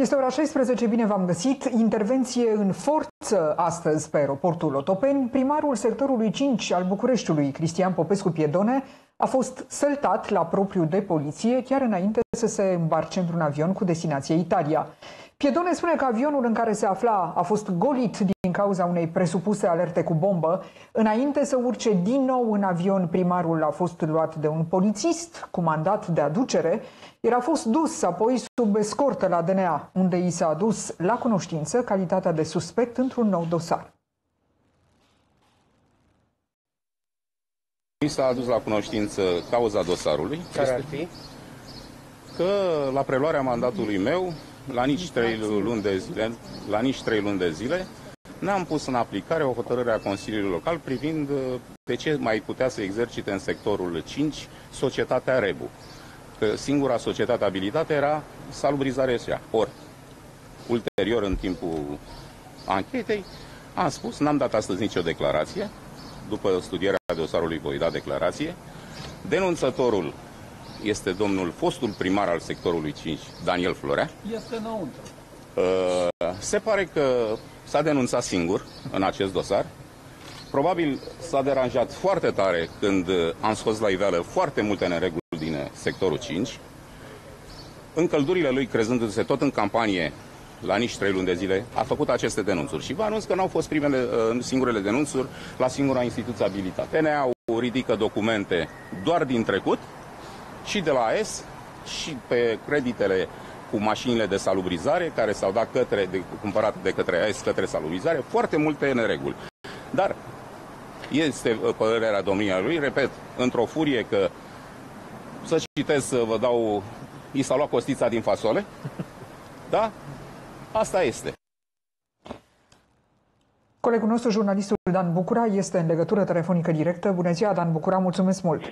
Este ora 16, bine v-am găsit. Intervenție în forță astăzi pe aeroportul Otopeni. Primarul sectorului 5 al Bucureștiului, Cristian Popescu Piedone, a fost săltat la propriu de poliție chiar înainte să se îmbarce într-un avion cu destinație Italia. Piedone spune că avionul în care se afla a fost golit din cauza unei presupuse alerte cu bombă. Înainte să urce din nou în avion, primarul a fost luat de un polițist cu mandat de aducere, iar a fost dus apoi sub escortă la DNA, unde i s-a adus la cunoștință calitatea de suspect într-un nou dosar. Mi s-a adus la cunoștință cauza dosarului. Care ar fi? Că la preluarea mandatului meu, la nici trei luni de zile, la nici trei luni de zile, n-am pus în aplicare o hotărâre a Consiliului Local privind uh, de ce mai putea să exercite în sectorul 5 societatea REBU. Că singura societate abilitate era salubrizarea SEA. Ori, ulterior, în timpul anchetei, am spus, n-am dat astăzi nicio declarație, după studierea dosarului voi da declarație, denunțătorul este domnul fostul primar al sectorului 5, Daniel Florea. Este înăuntru. Uh, se pare că s-a denunțat singur în acest dosar. Probabil s-a deranjat foarte tare când am scos la iveală foarte multe nereguli din sectorul 5. Încăldurile lui, crezându-se tot în campanie la nici trei luni de zile, a făcut aceste denunțuri. Și vă anunț că n-au fost primele, uh, singurele denunțuri la singura instituție abilitate. TNA ridică documente doar din trecut și de la AS și pe creditele cu mașinile de salubrizare care s-au dat către, de, cumpărate de către AS către salubrizare, foarte multe nereguli. Dar este uh, părerea domnia lui, repet, într-o furie că să citesc, să vă dau, i s-a luat costița din fasole, da? Asta este. Colegul nostru, jurnalistul Dan Bucura, este în legătură telefonică directă. Bună ziua, Dan Bucura, mulțumesc mult!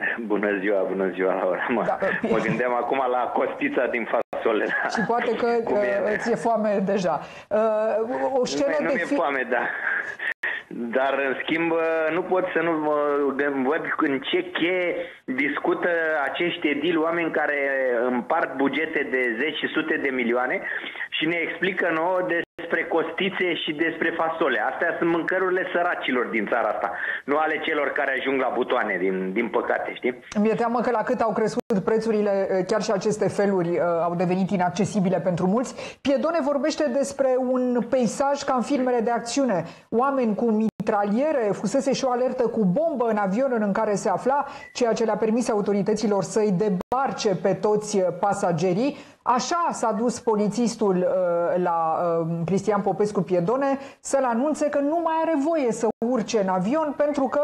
Bună ziua, bună ziua, Laura. Mă, da, mă gândeam acum la costița din fasole. Da. Și poate că uh, îți e foame deja. Uh, o scenă nu, de mi-e fi... foame, da. Dar, în schimb, nu pot să nu mă văd în ce cheie discută acești edili, oameni care împart bugete de zeci și sute de milioane și ne explică nouă despre costițe și despre fasole. Astea sunt mâncărurile săracilor din țara asta, nu ale celor care ajung la butoane, din, din păcate, știi? Mi-e teamă că la cât au crescut prețurile, chiar și aceste feluri uh, au devenit inaccesibile pentru mulți. Piedone vorbește despre un peisaj ca în filmele de acțiune. Oameni cu mitraliere, fusese și o alertă cu bombă în avionul în care se afla, ceea ce le-a permis autorităților să-i debarce pe toți pasagerii. Așa s-a dus polițistul uh, la uh, Cristian Popescu Piedone să-l anunțe că nu mai are voie să urce în avion pentru că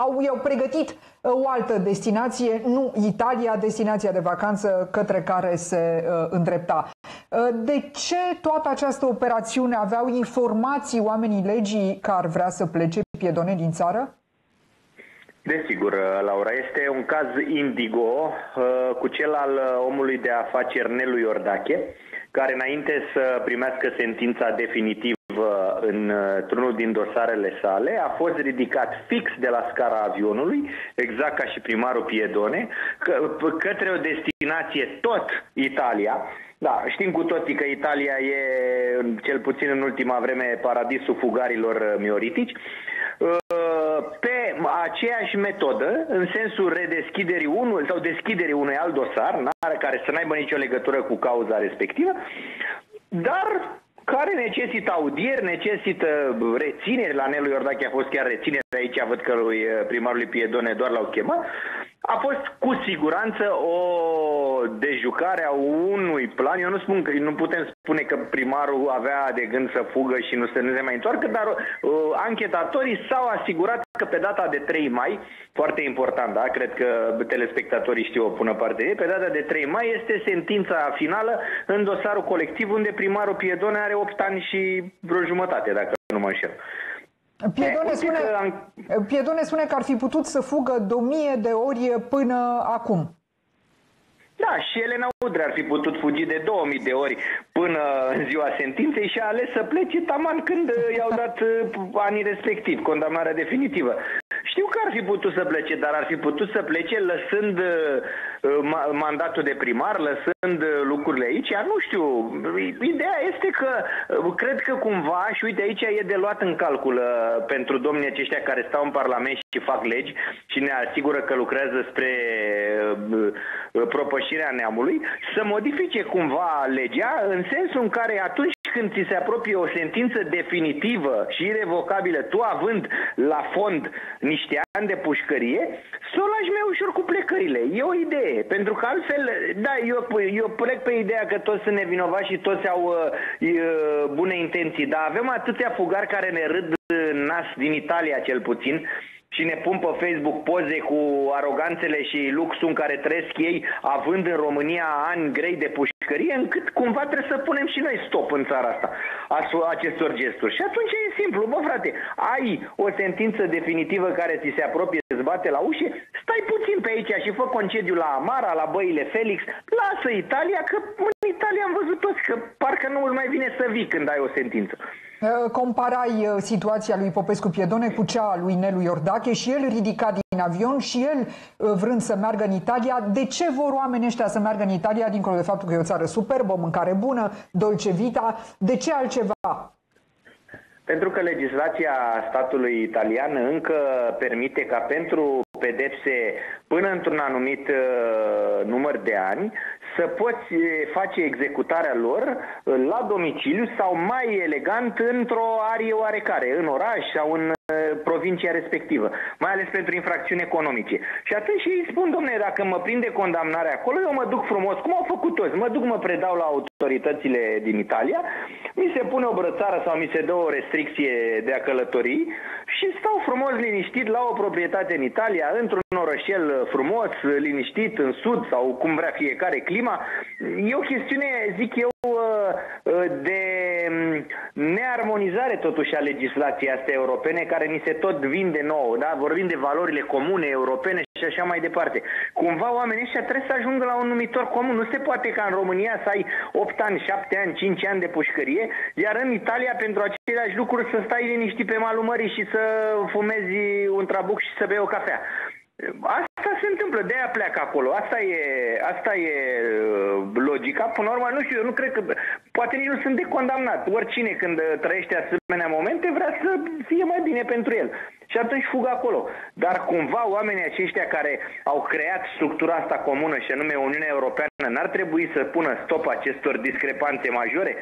au, i-au pregătit uh, o altă destinație, nu Italia, destinația de vacanță către care se uh, îndrepta. Uh, de ce toată această operațiune? Aveau informații oamenii legii că ar vrea să plece Piedone din țară? Desigur, Laura, este un caz indigo uh, cu cel al uh, omului de afaceri Nelu Iordache, care înainte să primească sentința definitivă într-unul din dosarele sale, a fost ridicat fix de la scara avionului, exact ca și primarul Piedone, către o destinație tot Italia, da, știm cu toții că Italia e, cel puțin în ultima vreme, paradisul fugarilor mioritici. Pe aceeași metodă, în sensul redeschiderii unui sau deschiderii unui alt dosar, care să n-aibă nicio legătură cu cauza respectivă, dar care necesită audieri, necesită rețineri. La Nelu Iordache a fost chiar reținere aici, văd că lui eh, primarului Piedone doar l-au chemat. A fost cu siguranță o dejucare a unui plan. Eu nu spun că nu putem spune că primarul avea de gând să fugă și nu, să nu se mai întoarcă, dar uh, anchetatorii s-au asigurat că pe data de 3 mai, foarte important, da? cred că telespectatorii știu o bună parte de pe data de 3 mai este sentința finală în dosarul colectiv unde primarul Piedone are 8 ani și vreo jumătate, dacă nu mă înșel. Piedone spune, Piedone spune că ar fi putut să fugă de o mie de ori până acum. Da, și Elena Udrea ar fi putut fugi de 2000 de ori până în ziua sentinței și a ales să plece taman când i-au dat uh, anii respectiv, condamnarea definitivă. știu că ar fi putut să plece, dar ar fi putut să plece lăsând uh, mandatul de primar, lăsând uh, lucrurile aici. Nu știu. Ideea este că uh, cred că cumva, și uite aici e de luat în calcul pentru domnii aceștia care stau în Parlament și fac legi și ne asigură că lucrează spre propășirea neamului, să modifice cumva legea în sensul în care atunci când ți se apropie o sentință definitivă și irrevocabilă, tu având la fond niște ani de pușcărie, să o lași mai ușor cu plecările. E o idee. Pentru că altfel, da, eu, eu plec pe ideea că toți sunt nevinovați și toți au uh, uh, bune intenții, dar avem atâția fugari care ne râd nas din Italia cel puțin, și ne pun pe Facebook poze cu aroganțele și luxul în care trăiesc ei, având în România ani grei de pușcărie, încât cumva trebuie să punem și noi stop în țara asta acestor gesturi. Și atunci e simplu, bă frate, ai o sentință definitivă care ți se apropie, îți bate la ușe, stai puțin pe aici și fă concediu la Amara, la băile Felix, lasă Italia, că în Italia am văzut toți că parcă nu îți mai vine să vii când ai o sentință. Uh, comparai uh, situația lui Popescu Piedone cu cea a lui Nelu Iordache și el ridicat din avion și el uh, vrând să meargă în Italia. De ce vor oamenii ăștia să meargă în Italia, dincolo de faptul că e o țară superbă, mâncare bună, dolce vita? De ce altceva? Pentru că legislația statului italian încă permite ca pentru pedepse până într-un anumit uh, număr de ani să poți face executarea lor la domiciliu sau mai elegant într-o arie oarecare, în oraș sau în provincia respectivă, mai ales pentru infracțiuni economice. Și atunci îi spun, domnule, dacă mă prinde condamnarea acolo, eu mă duc frumos, cum au făcut toți, mă duc, mă predau la autoritățile din Italia, mi se pune o brățară sau mi se dă o restricție de a călători și stau frumos liniștit la o proprietate în Italia, într-un orășel frumos, liniștit, în sud sau cum vrea fiecare clima. E o chestiune, zic eu, de nearmonizare totuși a legislației astea europene care ni se tot vinde nouă, da? vorbim de valorile comune europene și așa mai departe. Cumva oamenii ăștia trebuie să ajungă la un numitor comun. Nu se poate ca în România să ai 8 ani, 7 ani, 5 ani de pușcărie, iar în Italia pentru aceleași lucruri să stai liniștit pe malul mării și să fumezi un trabuc și să bei o cafea. Asta se întâmplă, de aia pleacă acolo. Asta e, asta e uh, logica. Până la urmă, nu știu, eu nu cred că... Poate nici nu sunt de condamnat. Oricine când trăiește asemenea momente vrea să fie mai bine pentru el. Și atunci fugă acolo. Dar cumva oamenii aceștia care au creat structura asta comună și anume Uniunea Europeană n-ar trebui să pună stop acestor discrepanțe majore?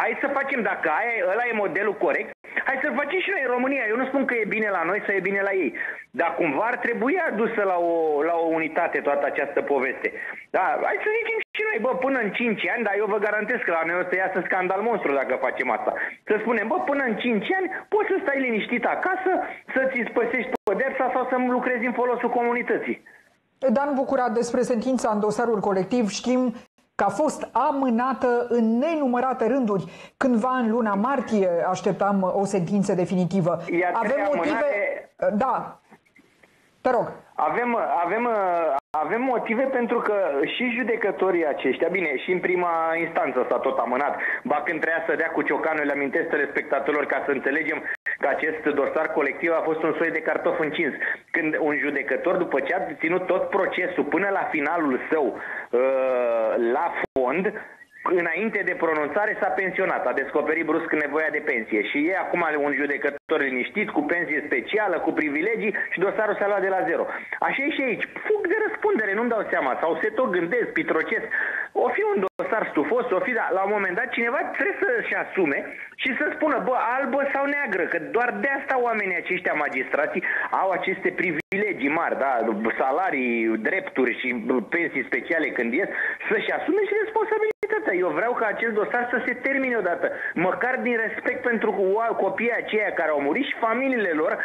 Hai să facem, dacă aia, ăla e modelul corect, hai să facem și noi în România. Eu nu spun că e bine la noi să e bine la ei. Dar cumva ar trebui adusă la o, la o unitate toată această poveste. Da, hai să zicem și noi, bă, până în 5 ani, dar eu vă garantez că la noi o să iasă scandal monstru dacă facem asta. Să spunem, bă, până în 5 ani poți să stai liniștit acasă, să-ți spăsești pedepsa sau să lucrezi în folosul comunității. Dan Bucura, despre sentința în dosarul colectiv știm că a fost amânată în nenumărate rânduri. Cândva în luna martie așteptam o sentință definitivă. Iar Avem motive... Amânare... Da. Te rog. Avem, avem, avem motive pentru că și judecătorii aceștia, bine, și în prima instanță s-a tot amânat, ba când treia să dea cu ciocanul, le amintesc telespectatorilor ca să înțelegem că acest dosar colectiv a fost un soi de cartof încins. Când un judecător, după ce a ținut tot procesul până la finalul său uh, la fond, înainte de pronunțare s-a pensionat, a descoperit brusc nevoia de pensie și e acum un judecător liniștit, cu pensie specială, cu privilegii și dosarul s-a luat de la zero. Așa e și aici. Fug de răspundere, nu-mi dau seama. Sau se tot gândesc, pitrocesc. O fi un dosar stufos, o fi, dar la un moment dat cineva trebuie să-și asume și să spună, bă, albă sau neagră, că doar de asta oamenii aceștia magistrații au aceste privilegii mari, da, salarii, drepturi și pensii speciale când ies, să-și asume și responsabilitatea. Eu vreau ca acest dosar să se termine odată, măcar din respect pentru copiii aceia care au murit și familiile lor,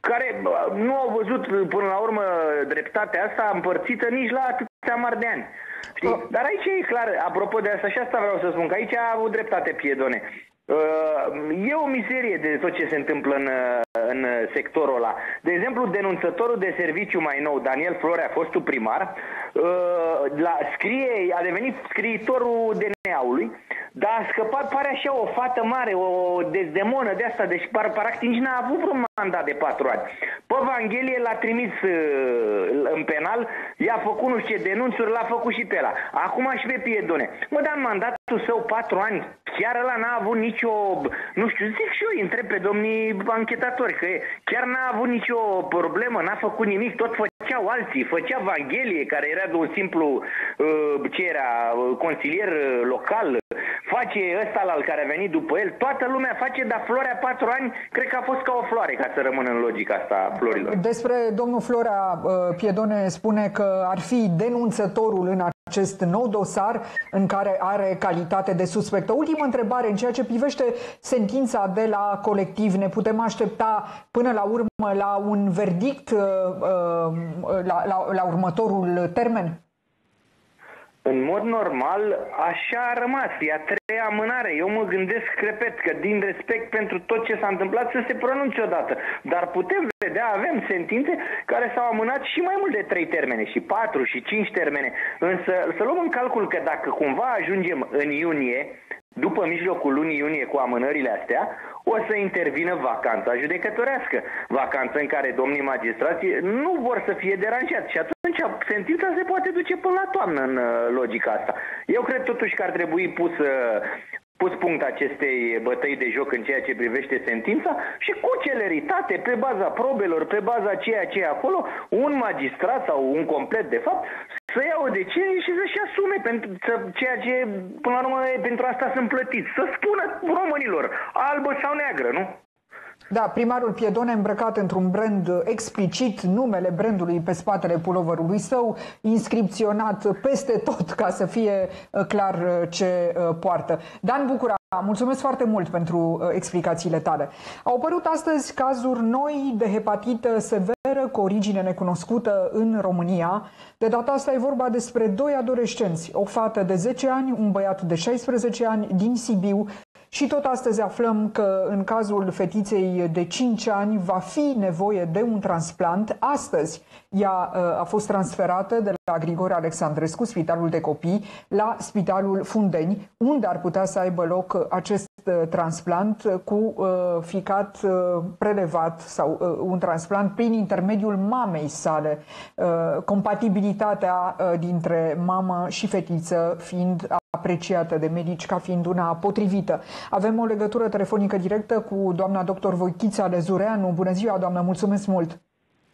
care nu au văzut până la urmă dreptatea asta împărțită nici la atâția mari de ani. Știi? Dar aici e clar, apropo de asta și asta vreau să spun, că aici a avut dreptate Piedone. Uh, e o miserie de tot ce se întâmplă în, uh, în sectorul ăla. De exemplu, denunțătorul de serviciu mai nou, Daniel Florea, fostul primar, uh, la, scrie, a devenit scriitorul DNA-ului, dar a scăpat, pare așa, o fată mare, o dezdemonă de asta, deci par, practic nici n-a avut vreun mandat de patru ani. Pe Evanghelie l-a trimis uh, în penal, i-a făcut nu știu ce denunțuri, l-a făcut și pe ăla. Acum și pe Piedone. Mă, dar mandatul său patru ani, chiar ăla n-a avut nicio, nu știu, zic și eu, îi întreb pe domnii anchetatori, că chiar n-a avut nicio problemă, n-a făcut nimic, tot făceau alții, făcea Evanghelie, care era de un simplu, uh, ce era, uh, consilier uh, local, face ăsta la care a venit după el, toată lumea face, dar Florea patru ani, cred că a fost ca o floare, ca să rămână în logica asta florilor. Despre domnul Florea, uh, Piedone spune că ar fi denunțătorul în acest nou dosar în care are calitate de suspect. O ultimă întrebare în ceea ce privește sentința de la colectiv. Ne putem aștepta până la urmă la un verdict uh, uh, la, la, la următorul termen? În mod normal, așa a rămas. E a treia amânare. Eu mă gândesc, repet, că din respect pentru tot ce s-a întâmplat să se pronunțe odată. Dar putem vedea, avem sentințe care s-au amânat și mai mult de trei termene, și patru, și cinci termene. Însă să luăm în calcul că dacă cumva ajungem în iunie, după mijlocul lunii iunie cu amânările astea, o să intervină vacanța judecătorească. Vacanță în care domnii magistrații nu vor să fie deranjați și atunci sentința se poate duce până la toamnă în uh, logica asta. Eu cred totuși că ar trebui pus pus punct acestei bătăi de joc în ceea ce privește sentința și cu celeritate, pe baza probelor, pe baza ceea ce e acolo, un magistrat sau un complet de fapt să ia o decizie și să-și asume pentru ceea ce, până la urmă, pentru asta sunt plătiți. Să spună românilor, albă sau neagră, nu? Da, primarul Piedone îmbrăcat într-un brand explicit, numele brandului pe spatele puloverului său, inscripționat peste tot ca să fie uh, clar uh, ce uh, poartă. Dan Bucura, mulțumesc foarte mult pentru explicațiile tale. Au apărut astăzi cazuri noi de hepatită severă cu origine necunoscută în România. De data asta e vorba despre doi adolescenți, o fată de 10 ani, un băiat de 16 ani din Sibiu, și tot astăzi aflăm că în cazul fetiței de 5 ani va fi nevoie de un transplant. Astăzi ea uh, a fost transferată de la Grigore Alexandrescu, Spitalul de Copii, la Spitalul Fundeni, unde ar putea să aibă loc acest uh, transplant cu uh, ficat prelevat sau un transplant prin intermediul mamei sale. Compatibilitatea dintre mamă și fetiță fiind apreciată de medici ca fiind una potrivită. Avem o legătură telefonică directă cu doamna doctor Voichița Lezureanu. Bună ziua, doamnă, mulțumesc mult!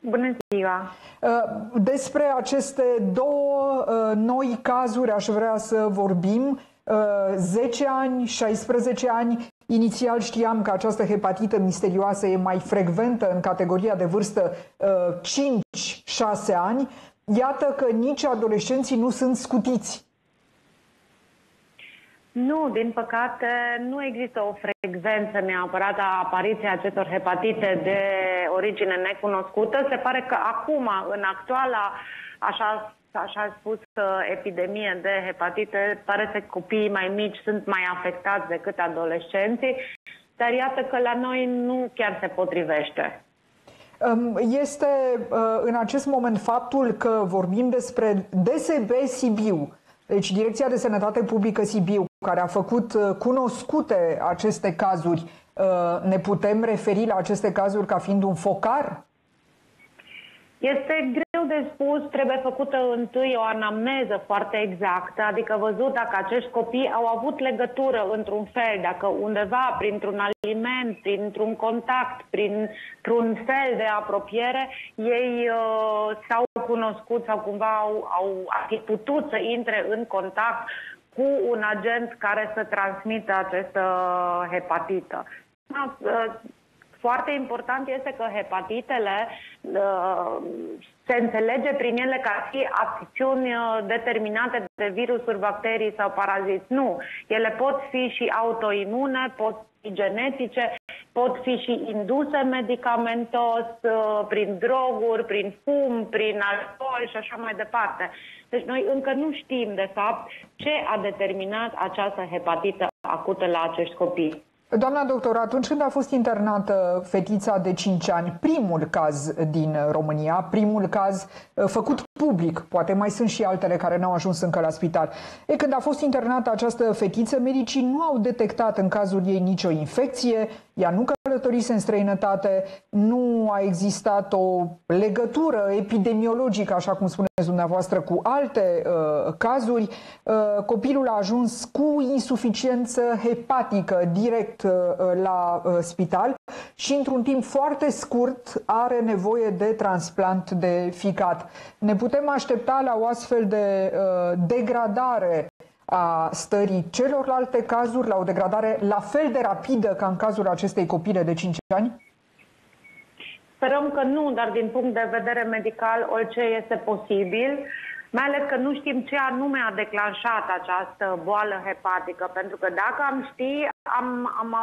Bună ziua! Uh, despre aceste două uh, noi cazuri aș vrea să vorbim. 10 uh, ani, 16 ani. Inițial știam că această hepatită misterioasă e mai frecventă în categoria de vârstă 5-6 ani. Iată că nici adolescenții nu sunt scutiți. Nu, din păcate, nu există o frecvență neapărat a apariției acestor hepatite de origine necunoscută. Se pare că acum, în actuala, așa așa spus, epidemie de hepatite, pare să copiii mai mici sunt mai afectați decât adolescenții, dar iată că la noi nu chiar se potrivește. Este uh, în acest moment faptul că vorbim despre DSB Sibiu, deci Direcția de Sănătate Publică Sibiu, care a făcut uh, cunoscute aceste cazuri, uh, ne putem referi la aceste cazuri ca fiind un focar? Este greu de spus, trebuie făcută întâi o anamneză foarte exactă, adică văzut dacă acești copii au avut legătură într-un fel, dacă undeva, printr-un aliment, printr-un contact, printr-un fel de apropiere, ei uh, s-au cunoscut sau cumva au, au, au fi putut să intre în contact cu un agent care să transmită această hepatită. Uh, foarte important este că hepatitele uh, se înțelege prin ele ca fi afecțiuni uh, determinate de virusuri, bacterii sau paraziți. Nu. Ele pot fi și autoimune, pot fi genetice, pot fi și induse medicamentos, prin droguri, prin fum, prin alcool și așa mai departe. Deci noi încă nu știm, de fapt, ce a determinat această hepatită acută la acești copii. Doamna doctor, atunci când a fost internată fetița de 5 ani, primul caz din România, primul caz uh, făcut public. Poate mai sunt și altele care n-au ajuns încă la spital. E, când a fost internată această fetiță, medicii nu au detectat în cazul ei nicio infecție, ea nu călătorise în străinătate, nu a existat o legătură epidemiologică, așa cum spuneți dumneavoastră, cu alte uh, cazuri. Uh, copilul a ajuns cu insuficiență hepatică direct uh, la uh, spital și într-un timp foarte scurt are nevoie de transplant de ficat. Ne putem aștepta la o astfel de uh, degradare a stării celorlalte cazuri, la o degradare la fel de rapidă ca în cazul acestei copile de 5 ani? Sperăm că nu, dar din punct de vedere medical orice este posibil, mai ales că nu știm ce anume a declanșat această boală hepatică, pentru că dacă am ști, am, am,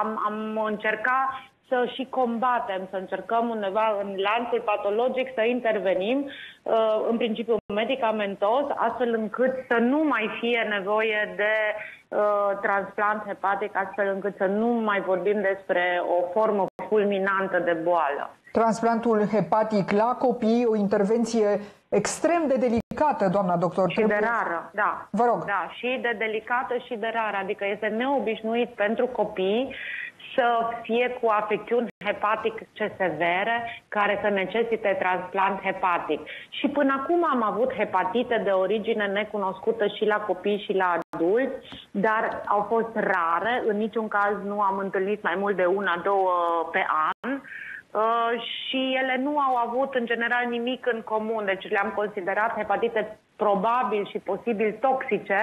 am, am încercat să și combatem, să încercăm undeva în lanțul patologic să intervenim, uh, în principiu medicamentos, astfel încât să nu mai fie nevoie de uh, transplant hepatic, astfel încât să nu mai vorbim despre o formă fulminantă de boală. Transplantul hepatic la copii, o intervenție extrem de delicată, doamna doctor. Și de rară, da. Vă rog. Da, și de delicată și de rară. Adică este neobișnuit pentru copii să fie cu afecțiuni hepatice severe care să necesite transplant hepatic. Și până acum am avut hepatite de origine necunoscută și la copii și la adulți, dar au fost rare. În niciun caz nu am întâlnit mai mult de una, două pe an. Uh, și ele nu au avut în general nimic în comun, deci le-am considerat hepatite probabil și posibil toxice,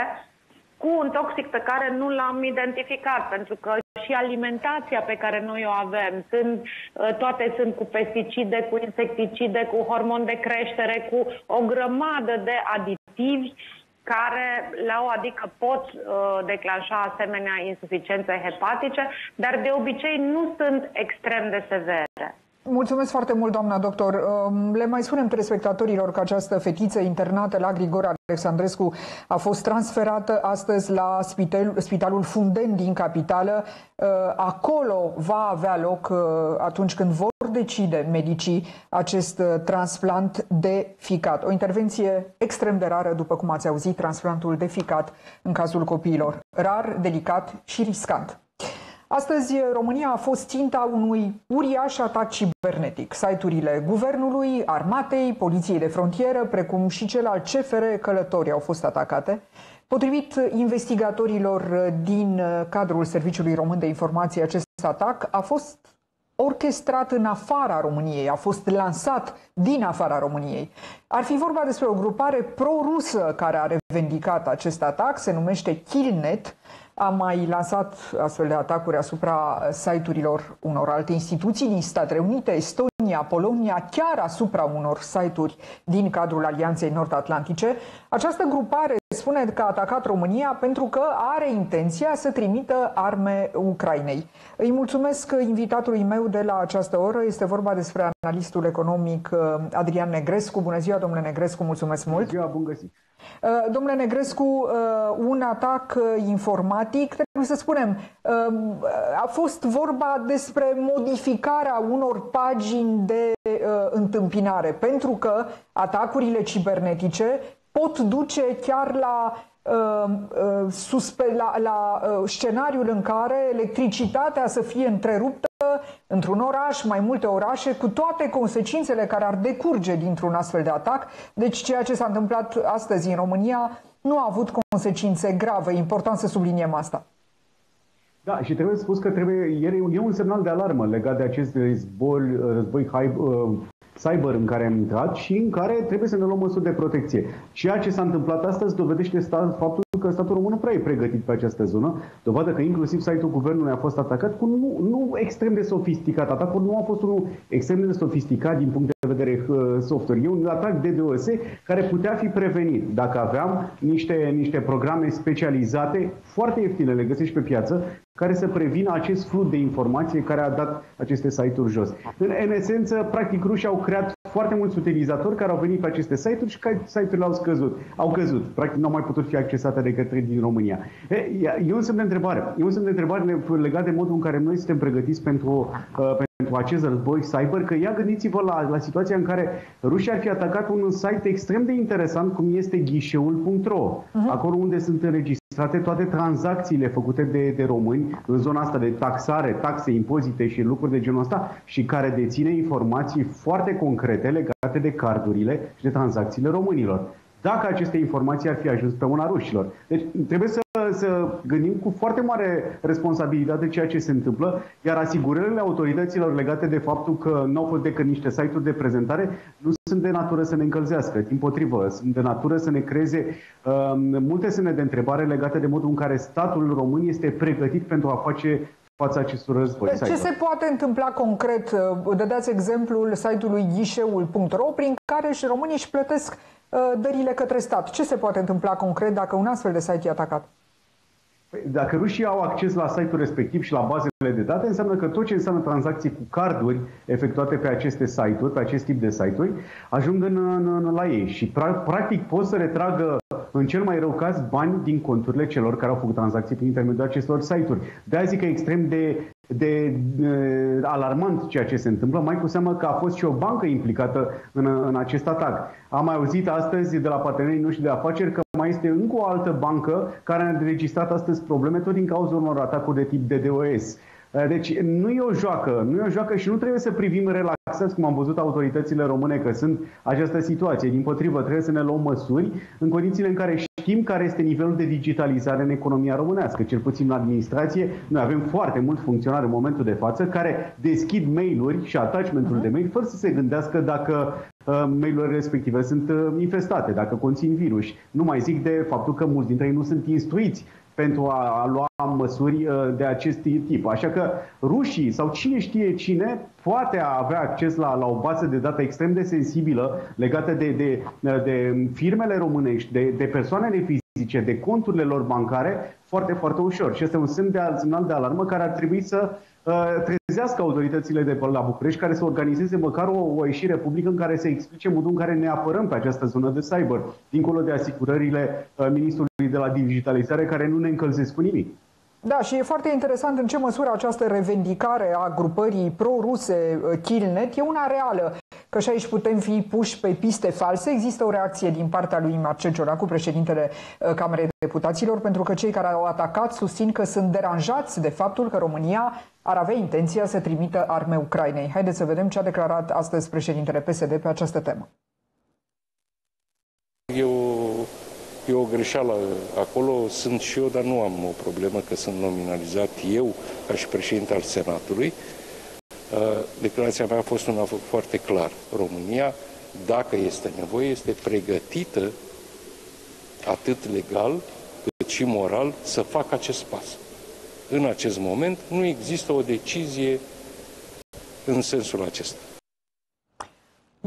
cu un toxic pe care nu l-am identificat, pentru că și alimentația pe care noi o avem, sunt, uh, toate sunt cu pesticide, cu insecticide, cu hormon de creștere, cu o grămadă de aditivi care la o adică pot uh, declanșa asemenea insuficiențe hepatice, dar de obicei nu sunt extrem de severe. Mulțumesc foarte mult, doamna doctor. Um, le mai spunem telespectatorilor că această fetiță internată la Grigor Alexandrescu a fost transferată astăzi la spital, Spitalul Funden din capitală. Uh, acolo va avea loc, uh, atunci când vor decide medicii, acest uh, transplant de ficat. O intervenție extrem de rară, după cum ați auzit, transplantul de ficat în cazul copiilor. Rar, delicat și riscant. Astăzi, România a fost ținta unui uriaș atac cibernetic. Site-urile guvernului, armatei, poliției de frontieră, precum și cel al CFR Călători au fost atacate. Potrivit investigatorilor din cadrul Serviciului Român de Informație, acest atac a fost orchestrat în afara României, a fost lansat din afara României. Ar fi vorba despre o grupare pro-rusă care a revendicat acest atac, se numește Killnet, a mai lansat astfel de atacuri asupra site-urilor unor alte instituții din Statele Unite, Estonia, Polonia, chiar asupra unor site-uri din cadrul Alianței Nord-Atlantice. Această grupare spune că a atacat România pentru că are intenția să trimită arme Ucrainei. Îi mulțumesc invitatului meu de la această oră. Este vorba despre analistul economic uh, Adrian Negrescu. Bună ziua, domnule Negrescu, mulțumesc mult. Bună ziua, bun găsit. Uh, domnule Negrescu, uh, un atac uh, informatic, trebuie să spunem, a fost vorba despre modificarea unor pagini de întâmpinare, pentru că atacurile cibernetice pot duce chiar la la, la scenariul în care electricitatea să fie întreruptă într-un oraș, mai multe orașe, cu toate consecințele care ar decurge dintr-un astfel de atac. Deci ceea ce s-a întâmplat astăzi în România nu a avut consecințe grave. Important să subliniem asta. Da, și trebuie spus că trebuie, e un semnal de alarmă legat de acest război, război uh, cyber în care am intrat și în care trebuie să ne luăm măsuri de protecție. Ceea ce s-a întâmplat astăzi dovedește stat, faptul că statul român nu prea e pregătit pe această zonă, dovadă că inclusiv site-ul guvernului a fost atacat cu nu, nu extrem de sofisticat. Atacul nu a fost unul extrem de sofisticat din punct de vedere uh, software. E un atac DDoS care putea fi prevenit dacă aveam niște, niște programe specializate, foarte ieftine, le găsești pe piață, care să prevină acest flux de informație care a dat aceste site-uri jos. În, în esență, practic, rușii au creat foarte mulți utilizatori care au venit pe aceste site-uri și care site-urile au scăzut. Au căzut. Practic, nu au mai putut fi accesate de către din România. E, e un semn de întrebare. E un semn de întrebare legat de modul în care noi suntem pregătiți pentru, uh, pentru pentru acest război cyber, că ia gândiți-vă la, la situația în care rușii ar fi atacat un site extrem de interesant cum este ghișeul.ro, uh-huh. acolo unde sunt înregistrate toate tranzacțiile făcute de, de români în zona asta de taxare, taxe, impozite și lucruri de genul ăsta și care deține informații foarte concrete legate de cardurile și de tranzacțiile românilor dacă aceste informații ar fi ajuns pe una rușilor. Deci trebuie să, să gândim cu foarte mare responsabilitate ceea ce se întâmplă, iar asigurările autorităților legate de faptul că nu au fost decât niște site-uri de prezentare nu sunt de natură să ne încălzească, din potrivă, sunt de natură să ne creeze uh, multe semne de întrebare legate de modul în care statul român este pregătit pentru a face fața acestor război. Ce cyber. se poate întâmpla concret? Dădeați exemplul site-ului ghișeul.ro prin care și românii își plătesc Uh, dările către stat. Ce se poate întâmpla concret dacă un astfel de site e atacat? Păi, dacă rușii au acces la site-ul respectiv și la bazele de date, înseamnă că tot ce înseamnă tranzacții cu carduri efectuate pe aceste site-uri, pe acest tip de site-uri, ajung în, în, în, la ei și practic pot să retragă în cel mai rău caz bani din conturile celor care au făcut tranzacții prin intermediul acestor site-uri. De azi că e extrem de de uh, alarmant ceea ce se întâmplă, mai cu seamă că a fost și o bancă implicată în, în acest atac. Am mai auzit astăzi de la partenerii noștri de afaceri că mai este încă o altă bancă care a înregistrat astăzi probleme tot din cauza unor atacuri de tip DDoS. Uh, deci nu e o joacă, nu e o joacă și nu trebuie să privim relaxați cum am văzut autoritățile române că sunt această situație. Din potrivă, trebuie să ne luăm măsuri în condițiile în care știm care este nivelul de digitalizare în economia românească. Cel puțin în administrație, noi avem foarte mulți funcționari în momentul de față care deschid mail-uri și attachment-uri uh-huh. de mail fără să se gândească dacă uh, mail-urile respective sunt uh, infestate, dacă conțin virus. Nu mai zic de faptul că mulți dintre ei nu sunt instruiți pentru a, a lua măsuri uh, de acest tip. Așa că rușii sau cine știe cine poate avea acces la, la o bază de date extrem de sensibilă legată de, de, de firmele românești, de, de persoanele fizice, de conturile lor bancare, foarte, foarte ușor. Și este un semn de, semnal de alarmă care ar trebui să uh, trezească autoritățile de la București care să organizeze măcar o, o ieșire publică în care să explice modul în care ne apărăm pe această zonă de cyber, dincolo de asigurările uh, ministrului de la digitalizare care nu ne încălzesc cu nimic. Da, și e foarte interesant în ce măsură această revendicare a grupării pro-ruse uh, Killnet e una reală, că și aici putem fi puși pe piste false. Există o reacție din partea lui Marcel Cioracu, președintele uh, Camerei Deputaților, pentru că cei care au atacat susțin că sunt deranjați de faptul că România ar avea intenția să trimită arme Ucrainei. Haideți să vedem ce a declarat astăzi președintele PSD pe această temă. Eu E o greșeală acolo, sunt și eu, dar nu am o problemă că sunt nominalizat eu ca și președinte al Senatului. Uh, declarația mea a fost una foarte clar. România, dacă este nevoie, este pregătită atât legal cât și moral să facă acest pas. În acest moment nu există o decizie în sensul acesta.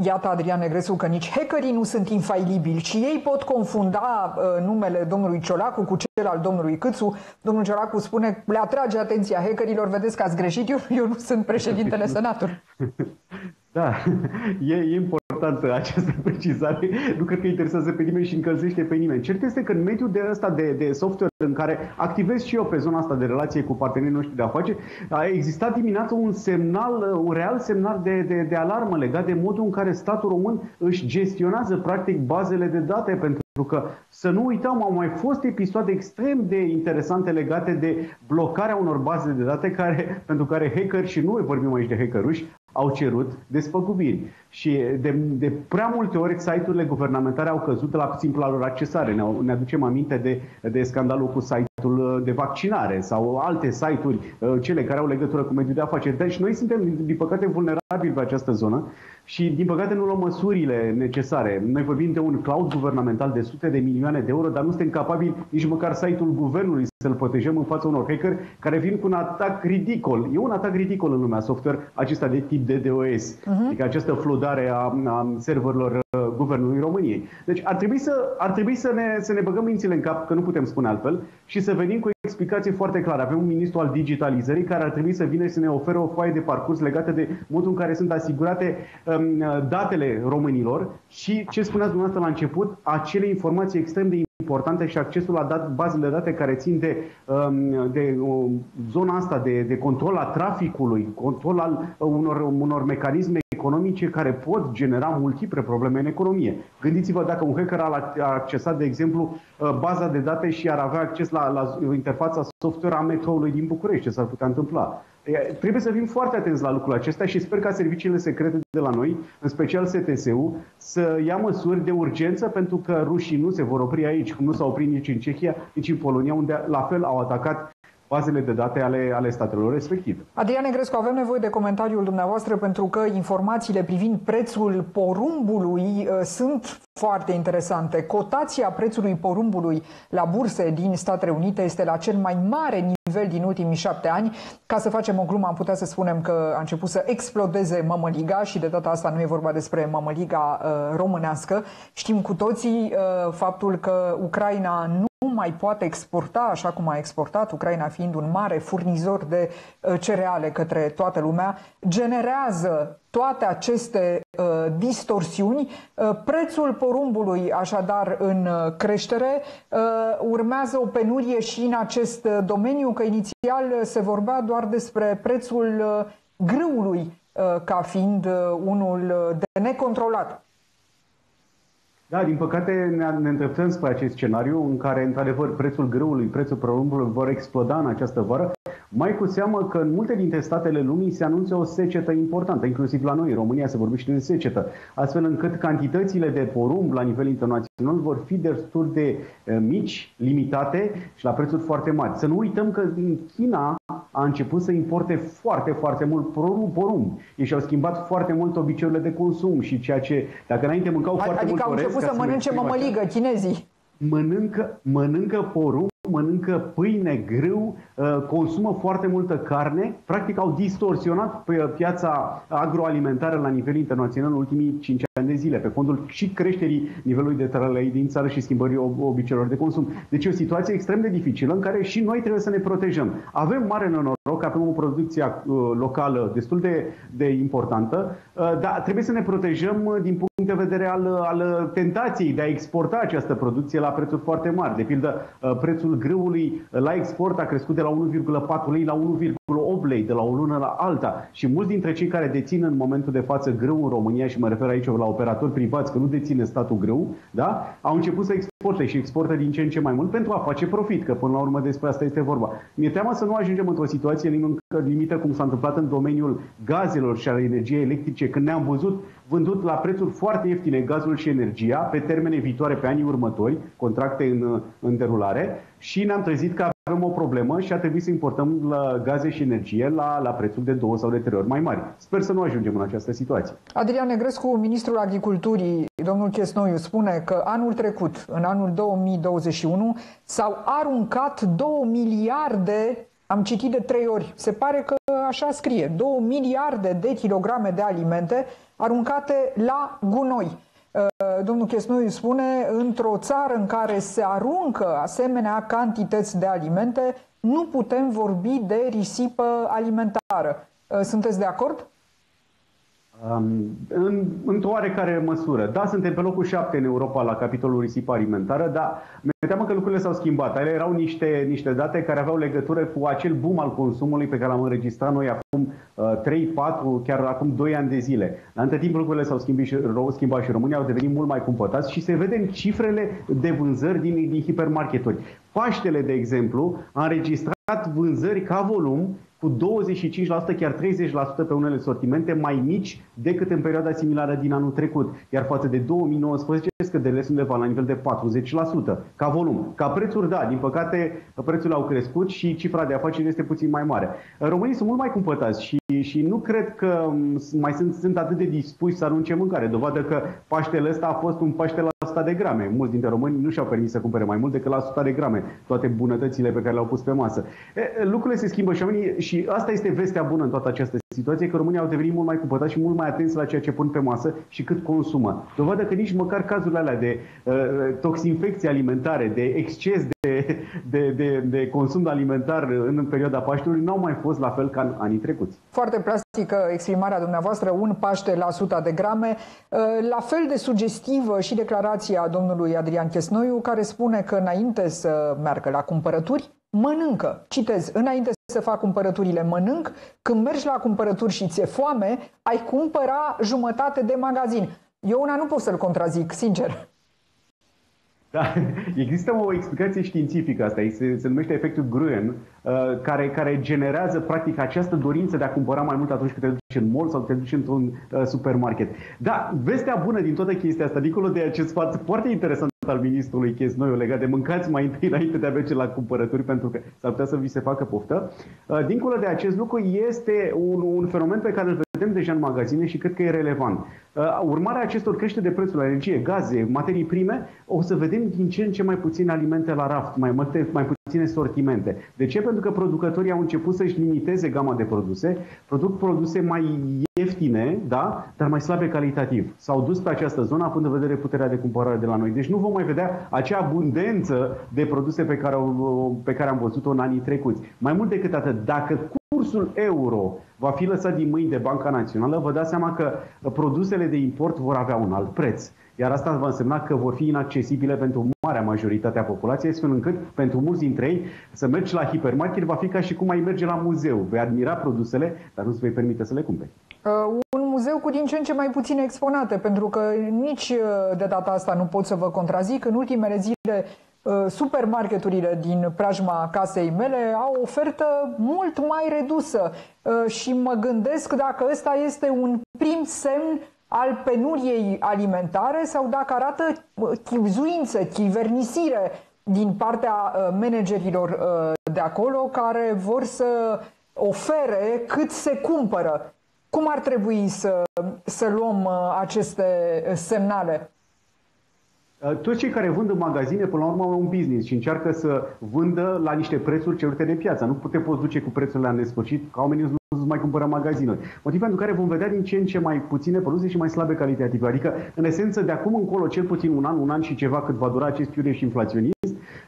Iată, Adrian Negresu, că nici hackerii nu sunt infailibili și ei pot confunda uh, numele domnului Ciolacu cu cel al domnului Câțu. Domnul Ciolacu spune, le atrage atenția hackerilor, vedeți că ați greșit, eu, eu nu sunt președintele Senatului. Da, e, e importantă această precizare. Nu cred că interesează pe nimeni și încălzește pe nimeni. Cert este că în mediul de ăsta de, de software în care activez și eu pe zona asta de relație cu partenerii noștri de afaceri, a existat dimineața un semnal, un real semnal de, de, de alarmă legat de modul în care statul român își gestionează practic bazele de date pentru pentru că, să nu uităm, au mai fost episoade extrem de interesante legate de blocarea unor baze de date care, pentru care hacker și nu vorbim aici de hackeruși, au cerut despăgubiri. Și de, de prea multe ori site-urile guvernamentale au căzut la simpla lor accesare. Ne, ne aducem aminte de, de scandalul cu site-ul de vaccinare sau alte site-uri, uh, cele care au legătură cu mediul de afaceri. Deci noi suntem, din păcate, vulnerabili pe această zonă și, din păcate, nu luăm măsurile necesare. Noi vorbim de un cloud guvernamental de sute de milioane de euro, dar nu suntem capabili nici măcar site-ul guvernului să-l protejăm în fața unor hacker care vin cu un atac ridicol. E un atac ridicol în lumea software acesta de tip de DOS, uh-huh. Mhm. adică această fludare a, a serverelor uh, guvernului României. Deci ar trebui, să, ar trebui să, ne, să ne băgăm mințile în cap, că nu putem spune altfel, și să venim cu o explicație foarte clară. Avem un ministru al digitalizării care ar trebui să vină și să ne ofere o foaie de parcurs legată de modul în care sunt asigurate um, datele românilor și, ce spuneați dumneavoastră la început, acele informații extrem de importante și accesul la dat, bazele de date care țin de, um, de um, zona asta de, de control a traficului, control al unor, unor mecanisme economice care pot genera multiple probleme în economie. Gândiți-vă dacă un hacker a accesat, de exemplu, uh, baza de date și ar avea acces la, la interfața software a metroului din București, ce s-ar putea întâmpla. Trebuie să fim foarte atenți la lucrul acesta și sper ca serviciile secrete de la noi, în special STS-ul, să ia măsuri de urgență pentru că rușii nu se vor opri aici, cum nu s-au oprit nici în Cehia, nici în Polonia, unde la fel au atacat bazele de date ale, ale statelor respective. Adrian Negrescu, avem nevoie de comentariul dumneavoastră pentru că informațiile privind prețul porumbului uh, sunt foarte interesante. Cotația prețului porumbului la burse din Statele Unite este la cel mai mare nivel din ultimii șapte ani. Ca să facem o glumă, am putea să spunem că a început să explodeze mămăliga și de data asta nu e vorba despre mămăliga uh, românească. Știm cu toții uh, faptul că Ucraina nu nu mai poate exporta așa cum a exportat, Ucraina fiind un mare furnizor de uh, cereale către toată lumea, generează toate aceste uh, distorsiuni. Uh, prețul porumbului, așadar, în uh, creștere, uh, urmează o penurie și în acest uh, domeniu, că inițial se vorbea doar despre prețul uh, grâului uh, ca fiind uh, unul de necontrolat. Da, din păcate ne, ne îndreptăm spre acest scenariu în care, într-adevăr, prețul grâului, prețul prălumbului vor exploda în această vară, mai cu seamă că în multe dintre statele lumii se anunță o secetă importantă, inclusiv la noi, în România se vorbește de secetă, astfel încât cantitățile de porumb la nivel internațional vor fi destul de eh, mici, limitate și la prețuri foarte mari. Să nu uităm că din China a început să importe foarte, foarte mult porumb. Ei și-au schimbat foarte mult obiceiurile de consum și ceea ce, dacă înainte mâncau adică foarte mult Adică au început să mănânce mămăligă chinezii. Mănâncă, mănâncă porumb mănâncă pâine grâu, uh, consumă foarte multă carne, practic au distorsionat piața agroalimentară la nivel internațional în ultimii 5 ani de zile, pe fondul și creșterii nivelului de trai din țară și schimbării obiceiurilor de consum. Deci e o situație extrem de dificilă în care și noi trebuie să ne protejăm. Avem mare noroc, avem o producție uh, locală destul de, de importantă, uh, dar trebuie să ne protejăm din punct de vedere al, al tentației de a exporta această producție la prețuri foarte mari. De pildă, prețul grâului la export a crescut de la 1,4 lei la 1,8 lei de la o lună la alta. Și mulți dintre cei care dețin în momentul de față grâu în România, și mă refer aici la operatori privați, că nu deține statul grâu, da? au început să exporte și exportă din ce în ce mai mult pentru a face profit, că până la urmă despre asta este vorba. Mi-e teamă să nu ajungem într-o situație limită cum s-a întâmplat în domeniul gazelor și al energiei electrice, când ne-am văzut vândut la prețuri foarte ieftine gazul și energia pe termene viitoare, pe anii următori, contracte în, în derulare și ne-am trezit că avem o problemă și a trebuit să importăm la gaze și energie la, la prețul de două sau de trei ori mai mari. Sper să nu ajungem în această situație. Adrian Negrescu, ministrul agriculturii, domnul Chesnoiu, spune că anul trecut, în anul 2021, s-au aruncat 2 miliarde am citit de trei ori. Se pare că așa scrie. 2 miliarde de kilograme de alimente aruncate la gunoi. Uh, domnul Chesnui spune, într-o țară în care se aruncă asemenea cantități de alimente, nu putem vorbi de risipă alimentară. Uh, sunteți de acord? Um, în, într-o oarecare măsură. Da, suntem pe locul 7 în Europa la capitolul risipă alimentară, dar mi teamă că lucrurile s-au schimbat. Ele erau niște, niște date care aveau legătură cu acel boom al consumului pe care l-am înregistrat noi acum uh, 3, 4, chiar acum 2 ani de zile. Dar între timp lucrurile s-au schimbat și, schimbat și România au devenit mult mai cumpătați și se vede în cifrele de vânzări din, din hipermarketuri. Paștele, de exemplu, a înregistrat vânzări ca volum cu 25%, chiar 30% pe unele sortimente mai mici decât în perioada similară din anul trecut. Iar față de 2019, scăderile sunt undeva la nivel de 40% ca volum. Ca prețuri, da, din păcate prețurile au crescut și cifra de afaceri este puțin mai mare. Românii sunt mult mai cumpătați și, și nu cred că mai sunt, sunt atât de dispuși să arunce mâncare. Dovadă că Paștele ăsta a fost un Paște la 100 de grame. Mulți dintre români nu și-au permis să cumpere mai mult decât la 100 de grame toate bunătățile pe care le-au pus pe masă. E, lucrurile se schimbă și oamenii și asta este vestea bună în toată această situație că România au devenit mult mai cupătați și mult mai atenți la ceea ce pun pe masă și cât consumă. Dovadă că nici măcar cazurile alea de uh, toxinfecții alimentare, de exces de, de, de, de consum alimentar în perioada Paștelui n-au mai fost la fel ca în anii trecuți. Foarte plastică exprimarea dumneavoastră, un Paște la 100 de grame. Uh, la fel de sugestivă și declarația domnului Adrian Chesnoiu, care spune că înainte să meargă la cumpărături, mănâncă. Citez, înainte să fac cumpărăturile, mănânc. Când mergi la cumpărături și ți-e foame, ai cumpăra jumătate de magazin. Eu una nu pot să-l contrazic, sincer. Da, există o explicație științifică asta, se, se numește efectul Gruen, uh, care, care generează practic această dorință de a cumpăra mai mult atunci când te duci în mall sau te duci într-un uh, supermarket. Da, vestea bună din toată chestia asta, dincolo de acest fapt foarte interesant al ministrului Chesnoiu legat de mâncați mai întâi înainte de a merge la cumpărături pentru că s-ar putea să vi se facă poftă. Uh, dincolo de acest lucru este un, un fenomen pe care îl vedem deja în magazine și cred că e relevant. Uh, urmarea acestor creșteri de prețul la energie, gaze, materii prime, o să vedem din ce în ce mai puține alimente la raft, mai, multe, mai puține sortimente. De ce? Pentru că producătorii au început să-și limiteze gama de produse, produc produse mai ieftine, da, dar mai slabe calitativ. S-au dus pe această zonă, având în vedere puterea de cumpărare de la noi. Deci nu vom mai vedea acea abundență de produse pe care, pe care am văzut-o în anii trecuți. Mai mult decât atât, dacă cursul euro va fi lăsat din mâini de Banca Națională, vă dați seama că produsele de import vor avea un alt preț. Iar asta va însemna că vor fi inaccesibile pentru marea majoritate a populației, astfel încât pentru mulți dintre ei să mergi la hipermarket va fi ca și cum ai merge la muzeu. Vei admira produsele, dar nu-ți vei permite să le cumperi. Uh, un muzeu cu din ce în ce mai puține exponate, pentru că nici uh, de data asta nu pot să vă contrazic. În ultimele zile uh, supermarketurile din preajma casei mele au o ofertă mult mai redusă uh, și mă gândesc dacă ăsta este un prim semn al penuriei alimentare sau dacă arată chivzuință, chivernisire din partea uh, managerilor uh, de acolo care vor să ofere cât se cumpără. Cum ar trebui să, să luăm uh, aceste semnale? Toți cei care vând în magazine, până la urmă, au un business și încearcă să vândă la niște prețuri cerute de piață. Nu te poți duce cu prețurile la nesfârșit, ca oamenii nu mai cumpără magazinul. Motiv pentru care vom vedea din ce în ce mai puține produse și mai slabe calitative. Adică, în esență, de acum încolo, cel puțin un an, un an și ceva cât va dura acest iureș inflaționist,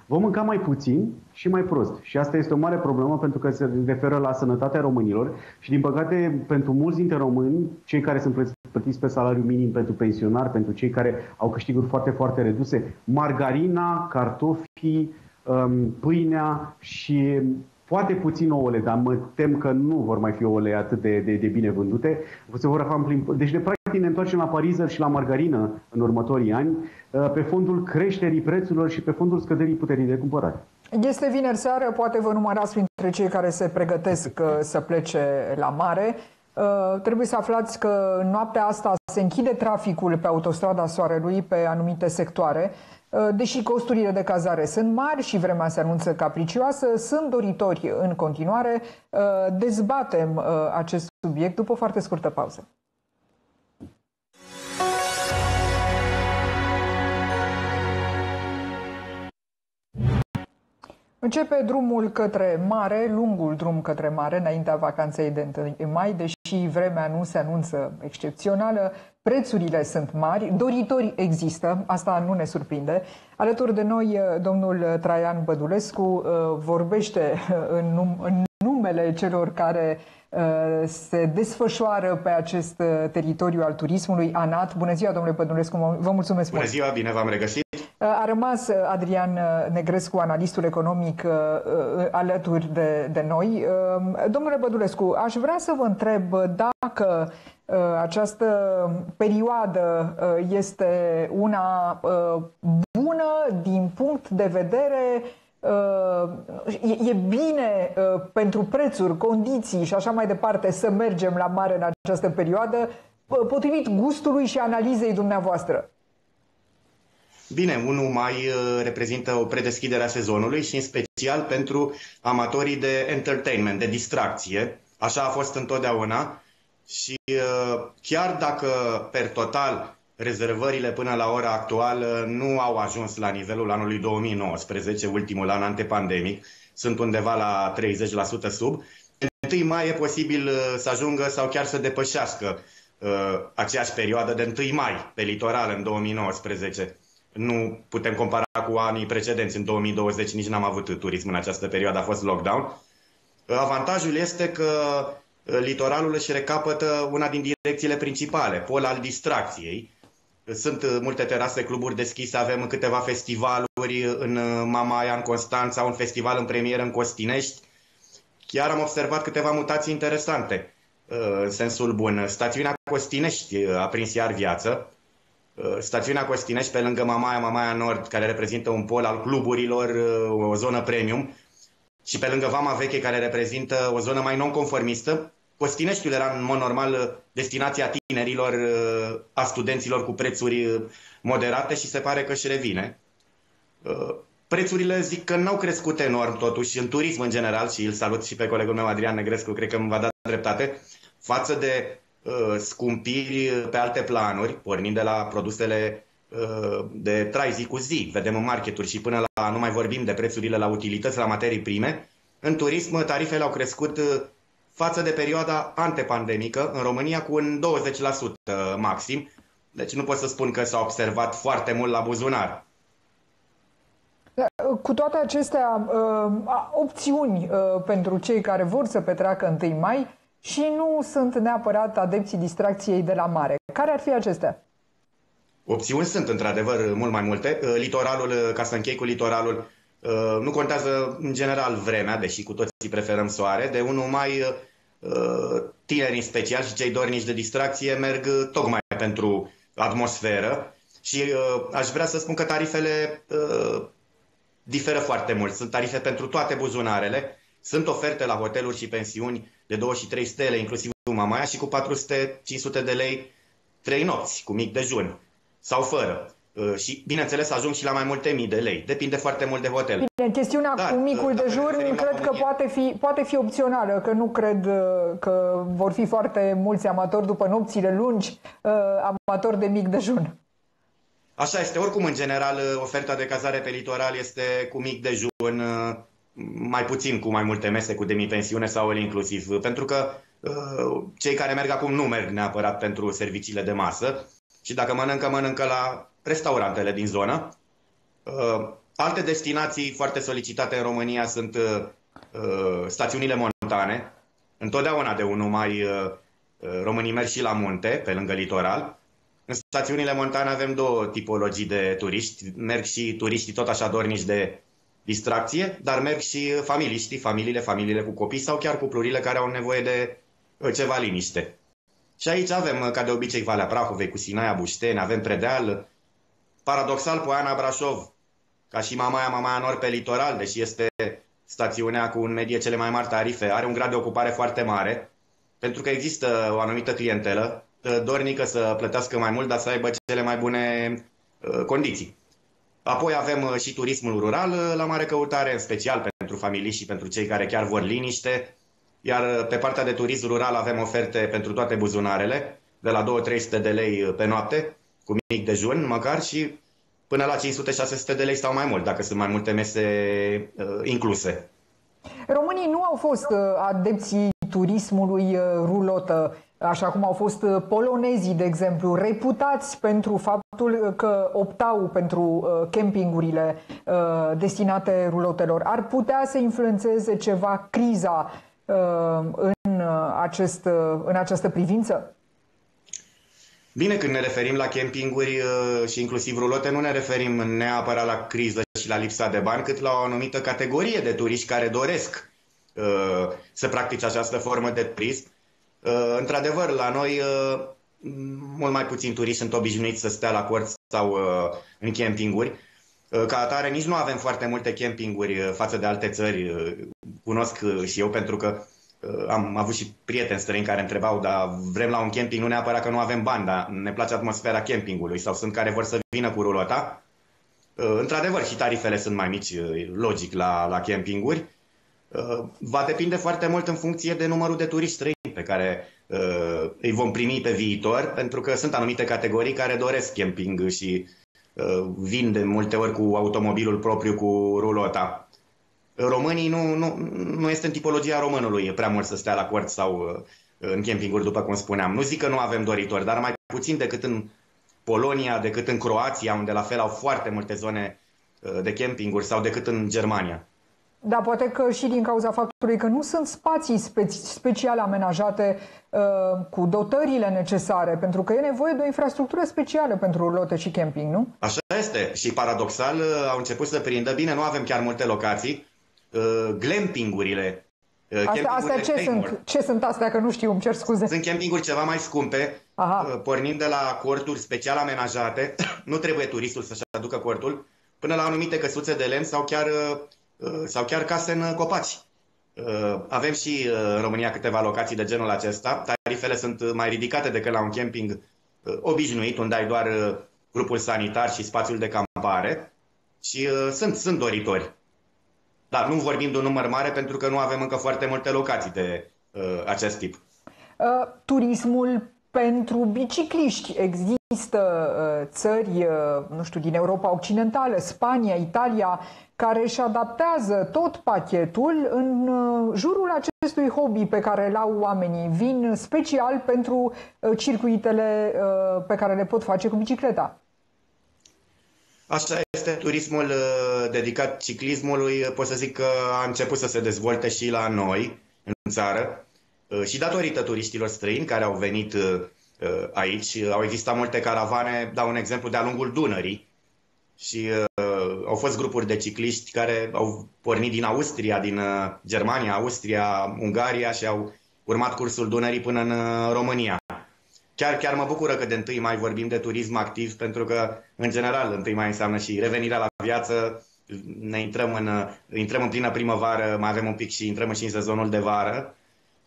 vom mânca mai puțin și mai prost. Și asta este o mare problemă pentru că se referă la sănătatea românilor și, din păcate, pentru mulți dintre români, cei care sunt plătiți pe salariu minim pentru pensionari, pentru cei care au câștiguri foarte, foarte reduse, margarina, cartofii, um, pâinea și Poate puțin ouăle, dar mă tem că nu vor mai fi ouăle atât de, de, de bine vândute. Se vor afla în Deci, de practic, ne întoarcem la pariză și la margarină în următorii ani, uh, pe fondul creșterii prețurilor și pe fondul scăderii puterii de cumpărare. Este vineri seară, poate vă numărați printre cei care se pregătesc uh, să plece la mare. Uh, trebuie să aflați că noaptea asta se închide traficul pe autostrada Soarelui pe anumite sectoare. Uh, deși costurile de cazare sunt mari și vremea se anunță capricioasă, sunt doritori în continuare. Uh, dezbatem uh, acest subiect după o foarte scurtă pauză. Începe drumul către mare, lungul drum către mare, înaintea vacanței de 1 mai, deși vremea nu se anunță excepțională, prețurile sunt mari, doritori există, asta nu ne surprinde. Alături de noi, uh, domnul Traian Bădulescu uh, vorbește uh, în, num- în numele celor care se desfășoară pe acest teritoriu al turismului, ANAT. Bună ziua, domnule Bădulescu, vă mulțumesc Bună ziua, bine v-am regăsit. A rămas Adrian Negrescu, analistul economic, alături de, de noi. Domnule Bădulescu, aș vrea să vă întreb dacă această perioadă este una bună din punct de vedere e bine pentru prețuri, condiții și așa mai departe să mergem la mare în această perioadă, potrivit gustului și analizei dumneavoastră. Bine, 1 mai uh, reprezintă o predeschidere a sezonului și în special pentru amatorii de entertainment, de distracție. Așa a fost întotdeauna și uh, chiar dacă per total rezervările până la ora actuală nu au ajuns la nivelul anului 2019, ultimul an antepandemic, sunt undeva la 30% sub, 1 mai e posibil să ajungă sau chiar să depășească aceeași perioadă de 1 mai pe litoral în 2019. Nu putem compara cu anii precedenți. În 2020 nici n-am avut turism în această perioadă, a fost lockdown. Avantajul este că litoralul își recapătă una din direcțiile principale, pol al distracției. Sunt multe terase, cluburi deschise, avem câteva festivaluri în Mamaia, în Constanța, un festival în premieră în Costinești. Chiar am observat câteva mutații interesante, în sensul bun. Stațiunea Costinești a prins iar viață. Stațiunea Costinești, pe lângă Mamaia, Mamaia Nord, care reprezintă un pol al cluburilor, o zonă premium, și pe lângă Vama Veche, care reprezintă o zonă mai non-conformistă, Costineștiul era în mod normal destinația tinerilor, a studenților cu prețuri moderate și se pare că își revine. Prețurile zic că n-au crescut enorm totuși în turism în general și îl salut și pe colegul meu Adrian Negrescu, cred că îmi va da dreptate, față de uh, scumpiri pe alte planuri, pornind de la produsele uh, de trai zi cu zi, vedem în marketuri și până la, nu mai vorbim de prețurile la utilități, la materii prime, în turism tarifele au crescut uh, față de perioada antepandemică, în România cu un 20% maxim. Deci nu pot să spun că s-a observat foarte mult la buzunar. Da, cu toate acestea, uh, opțiuni uh, pentru cei care vor să petreacă 1 mai și nu sunt neapărat adepții distracției de la mare. Care ar fi acestea? Opțiuni sunt, într-adevăr, mult mai multe. Uh, litoralul, ca să închei cu litoralul, nu contează în general vremea, deși cu toții preferăm soare. De 1 mai Uh, tinerii în special și cei dornici de distracție merg uh, tocmai pentru atmosferă și uh, aș vrea să spun că tarifele uh, diferă foarte mult. Sunt tarife pentru toate buzunarele, sunt oferte la hoteluri și pensiuni de 2 și 3 stele, inclusiv Mamaia, și cu 400-500 de lei 3 nopți, cu mic dejun sau fără. Uh, și, bineînțeles, ajung și la mai multe mii de lei. Depinde foarte mult de hotel. Bine, chestiunea Dar, cu micul uh, dejun cred că poate fi, poate fi opțională, că nu cred uh, că vor fi foarte mulți amatori după nopțile lungi, amatori de mic dejun. Așa este. Oricum, în general, oferta de cazare pe litoral este cu mic dejun, mai puțin cu mai multe mese, cu demipensiune sau el inclusiv. Pentru că cei care merg acum nu merg neapărat pentru serviciile de masă și dacă mănâncă, mănâncă la restaurantele din zonă. Uh, alte destinații foarte solicitate în România sunt uh, uh, stațiunile montane. Întotdeauna de 1 mai românii merg și la munte, pe lângă litoral. În stațiunile montane avem două tipologii de turiști. Merg și turiștii tot așa dornici de distracție, dar merg și familiștii, familiile, familiile cu copii sau chiar cuplurile care au nevoie de ceva liniște. Și aici avem, ca de obicei, Valea Prahovei cu Sinaia Bușteni, avem Predeal, Paradoxal, Poiana Brașov, ca și Mamaia Mamaia Nord pe litoral, deși este stațiunea cu în medie cele mai mari tarife, are un grad de ocupare foarte mare, pentru că există o anumită clientelă uh, dornică să plătească mai mult, dar să aibă cele mai bune uh, condiții. Apoi avem uh, și turismul rural la mare căutare, în special pentru familii și pentru cei care chiar vor liniște. Iar pe partea de turism rural avem oferte pentru toate buzunarele, de la 2-300 de lei pe noapte, cu mic dejun, măcar, și până la 500-600 de lei sau mai mult, dacă sunt mai multe mese uh, incluse. Românii nu au fost uh, adepții turismului uh, rulotă, așa cum au fost uh, polonezii, de exemplu, reputați pentru faptul că optau pentru uh, campingurile uh, destinate rulotelor. Ar putea să influențeze ceva criza uh, în, uh, acest, uh, în această privință? Bine, când ne referim la campinguri uh, și inclusiv rulote, nu ne referim neapărat la criză și la lipsa de bani, cât la o anumită categorie de turiști care doresc uh, să practice această formă de turism. Uh, într-adevăr, la noi uh, mult mai puțin turiști sunt obișnuiți să stea la corți sau uh, în campinguri. Uh, ca atare, nici nu avem foarte multe campinguri uh, față de alte țări. Uh, cunosc și eu pentru că Uh, am avut și prieteni străini care întrebau, dar vrem la un camping, nu neapărat că nu avem bani, dar ne place atmosfera campingului sau sunt care vor să vină cu rulota. Uh, într-adevăr, și tarifele sunt mai mici, uh, logic, la, la campinguri. Va depinde foarte mult în funcție de numărul de turiști străini pe care îi vom primi pe viitor, pentru că sunt anumite categorii care doresc camping și vin de multe ori cu automobilul propriu cu rulota. Românii nu, nu, nu este în tipologia românului prea mult să stea la cort sau uh, în campinguri, după cum spuneam. Nu zic că nu avem doritori, dar mai puțin decât în Polonia, decât în Croația, unde la fel au foarte multe zone uh, de campinguri, sau decât în Germania. Da, poate că și din cauza faptului că nu sunt spații spe- speciale amenajate uh, cu dotările necesare, pentru că e nevoie de o infrastructură specială pentru lote și camping, nu? Așa este. Și paradoxal uh, au început să prindă. Bine, nu avem chiar multe locații. Uh, glampingurile. Uh, Asta, astea ce sunt? Ce sunt astea? Că nu știu, îmi cer scuze. Sunt campinguri ceva mai scumpe, Aha. Uh, pornind de la corturi special amenajate. nu trebuie turistul să-și aducă cortul, până la anumite căsuțe de lemn sau chiar uh, Uh, sau chiar case în copaci. Uh, avem și uh, în România câteva locații de genul acesta. Tarifele sunt mai ridicate decât la un camping obișnuit, unde ai doar grupul sanitar și spațiul de campare. Și sunt, sunt doritori. Dar nu vorbim de un număr mare pentru că nu avem încă foarte multe locații de uh, acest tip. Uh, turismul pentru bicicliști există uh, țări, uh, nu știu, din Europa Occidentală, Spania, Italia, care își adaptează tot pachetul în uh, jurul acestui hobby pe care îl au oamenii. Vin special pentru uh, circuitele uh, pe care le pot face cu bicicleta. Așa este, turismul dedicat ciclismului, pot să zic că a început să se dezvolte și la noi, în țară, și datorită turiștilor străini care au venit aici. Au existat multe caravane, dau un exemplu, de-a lungul Dunării, și uh, au fost grupuri de cicliști care au pornit din Austria, din uh, Germania, Austria, Ungaria și au urmat cursul Dunării până în uh, România. Chiar, chiar mă bucură că de 1 mai vorbim de turism activ, pentru că, în general, 1 mai înseamnă și revenirea la viață, ne intrăm în, uh, intrăm în plină primăvară, mai avem un pic și intrăm și în sezonul de vară.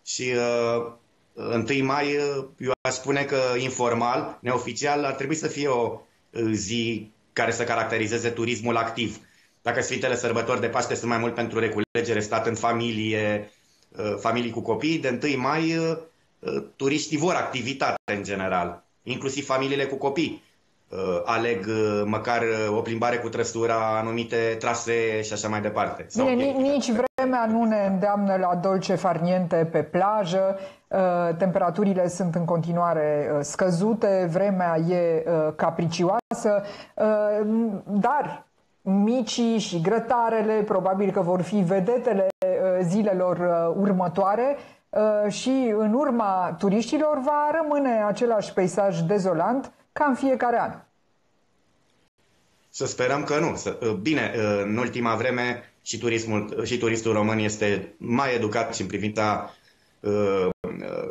Și uh, 1 mai, uh, eu aș spune că informal, neoficial, ar trebui să fie o uh, zi care să caracterizeze turismul activ. Dacă Sfintele Sărbători de Paște sunt mai mult pentru reculegere, stat în familie, uh, familii cu copii, de 1 mai uh, uh, turiștii vor activitate în general, inclusiv familiile cu copii. Aleg măcar o plimbare cu trăsura, anumite trasee și așa mai departe. Bine, nici vremea nu ne îndeamnă la dolce farniente pe plajă, temperaturile sunt în continuare scăzute, vremea e capricioasă acasă, uh, dar micii și grătarele probabil că vor fi vedetele uh, zilelor uh, următoare și în urma turiștilor va rămâne același peisaj dezolant ca în fiecare an. Să sperăm că nu. Bine, în ultima vreme și, turismul, și turistul român este mai educat și în privința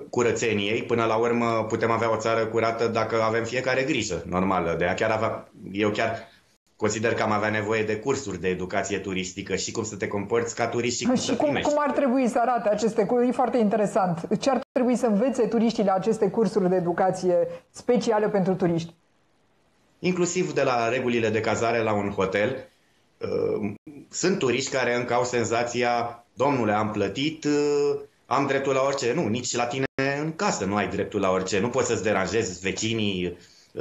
curățeniei. Până la urmă putem avea o țară curată dacă avem fiecare grijă normală. De a chiar avea, eu chiar consider că am avea nevoie de cursuri de educație turistică și cum să te comporți ca turist și cum și să cum, cum ar trebui să arate aceste cursuri? E foarte interesant. Ce ar trebui să învețe turiștii la aceste cursuri de educație speciale pentru turiști? Inclusiv de la regulile de cazare la un hotel. Uh, sunt turiști care încă au senzația, domnule, am plătit, uh, am dreptul la orice. Nu, nici la tine în casă nu ai dreptul la orice. Nu poți să-ți deranjezi vecinii.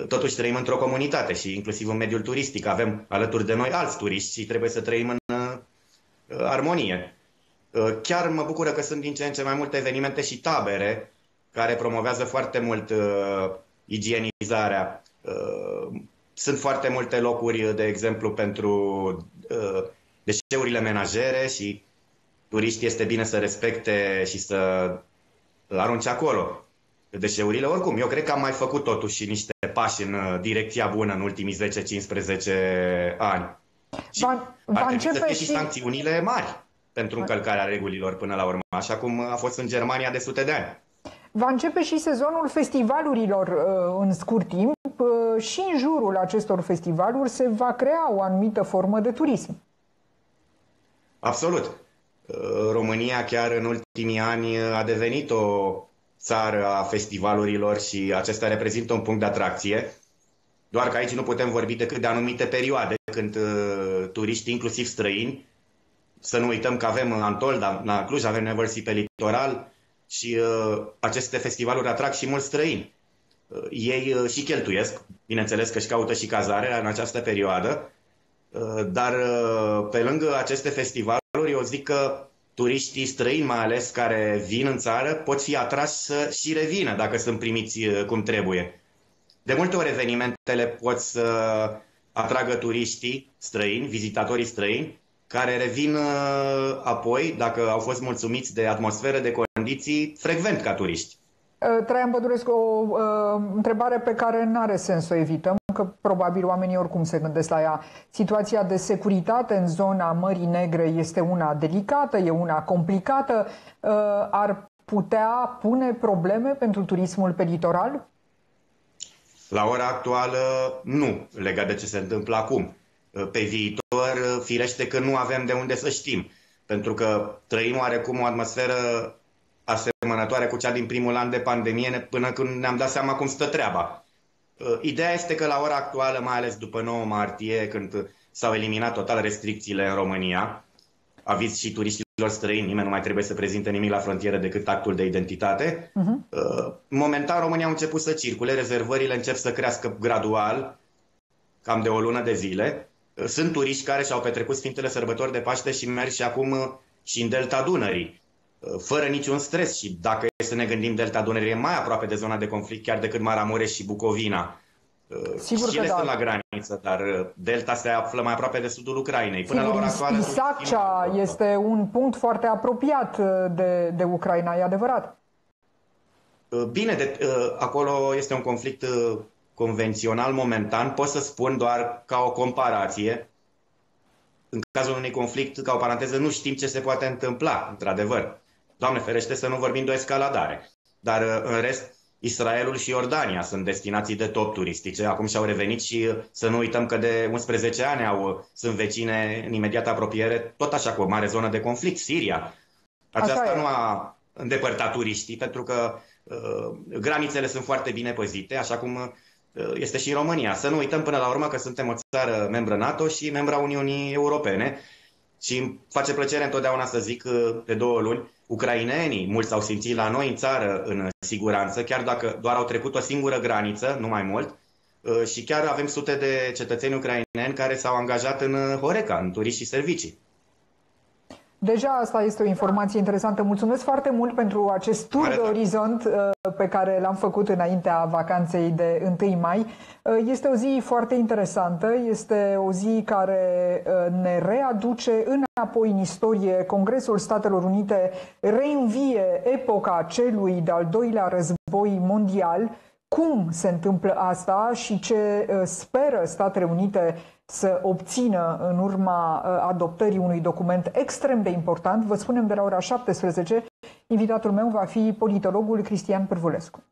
Totuși trăim într-o comunitate și inclusiv în mediul turistic avem alături de noi alți turiști și trebuie să trăim în uh, armonie. Uh, chiar mă bucură că sunt din ce în ce mai multe evenimente și tabere care promovează foarte mult uh, igienizarea. Uh, sunt foarte multe locuri, de exemplu, pentru uh, deșeurile menajere și turiștii este bine să respecte și să arunce acolo deșeurile. Oricum, eu cred că am mai făcut totuși niște pași în uh, direcția bună în ultimii 10-15 ani. Și va, va ar să fie și sancțiunile mari pentru încălcarea regulilor până la urmă, așa cum a fost în Germania de sute de ani. Va începe și sezonul festivalurilor uh, în scurt timp uh, și în jurul acestor festivaluri se va crea o anumită formă de turism. Absolut. România chiar în ultimii ani a devenit o țară a festivalurilor și acesta reprezintă un punct de atracție. Doar că aici nu putem vorbi decât de anumite perioade când uh, turiștii, inclusiv străini, să nu uităm că avem Antolda, la Cluj, avem Neversea pe litoral și uh, aceste festivaluri atrag și mulți străini. Uh, ei uh, și cheltuiesc, bineînțeles că își caută și cazare în această perioadă Dar pe lângă aceste festivaluri, eu zic că turiștii străini mai ales care vin în țară pot fi atrași să și revină dacă sunt primiți cum trebuie. De multe ori evenimentele pot să atragă turiștii străini, vizitatorii străini, care revin uh, apoi, dacă au fost mulțumiți de atmosferă, de condiții, frecvent ca turiști. Uh, Traian Bădurescu, o uh, întrebare pe care nu are sens să o evităm, că probabil oamenii oricum se gândesc la ea. Situația de securitate în zona Mării Negre este una delicată, e una complicată. Uh, ar putea pune probleme pentru turismul pe litoral? La ora actuală, nu, legat de ce se întâmplă acum. Pe viitor, firește că nu avem de unde să știm, pentru că trăim oarecum o atmosferă asemănătoare cu cea din primul an de pandemie, până când ne-am dat seama cum stă treaba. Ideea este că la ora actuală, mai ales după 9 martie, când s-au eliminat total restricțiile în România, aviz și turiștilor străini, nimeni nu mai trebuie să prezinte nimic la frontieră decât actul de identitate. Uh-huh. Momentan România a început să circule, rezervările încep să crească gradual, cam de o lună de zile. Uh, sunt turiști care și-au petrecut Sfintele Sărbători de Paște și merg și acum uh, și în Delta Dunării, fără niciun stres. Și dacă e să ne gândim, Delta Dunării e mai aproape de zona de conflict chiar decât Maramureș și Bucovina. Sigur și ele da. sunt la graniță, dar uh, delta se află mai aproape de sudul Ucrainei. Până Sigur, la ora actuală... Isaccea este un punct foarte apropiat uh, de, de Ucraina, e adevărat? Uh, bine, de, acolo este un conflict convențional momentan. Pot să spun doar ca o comparație. În cazul unui conflict, ca o paranteză, nu știm ce se poate întâmpla, într-adevăr. Doamne ferește să nu vorbim de o escaladare. Dar în rest, Israelul și Iordania sunt destinații de top turistice. Acum și-au revenit și să nu uităm că de 11 ani au, sunt vecine în imediată apropiere, tot așa cu o mare zonă de conflict, Siria. Aceasta nu a îndepărtat turiștii, pentru că uh, granițele sunt foarte bine păzite, așa cum uh, este și în România. Să nu uităm până la urmă că suntem o țară membră NATO și membra Uniunii Europene și îmi face plăcere întotdeauna să zic uh, de două luni ucrainenii, mulți s-au simțit la noi în țară în siguranță, chiar dacă doar au trecut o singură graniță, nu mai mult, uh, și chiar avem sute de cetățeni ucraineni care s-au angajat în uh, Horeca, în turiști și servicii. Deja asta este o informație interesantă. Mulțumesc foarte mult pentru acest tur de orizont uh, pe care l-am făcut înaintea vacanței de 1 mai. Uh, este o zi foarte interesantă, este o zi care uh, ne readuce înapoi în istorie. Congresul Statelor Unite reînvie epoca celui de-al doilea război mondial. Cum se întâmplă asta și ce speră Statele Unite să obțină în urma uh, adoptării unui document extrem de important. Vă spunem de la ora 17, invitatul meu va fi politologul Cristian Pârvulescu.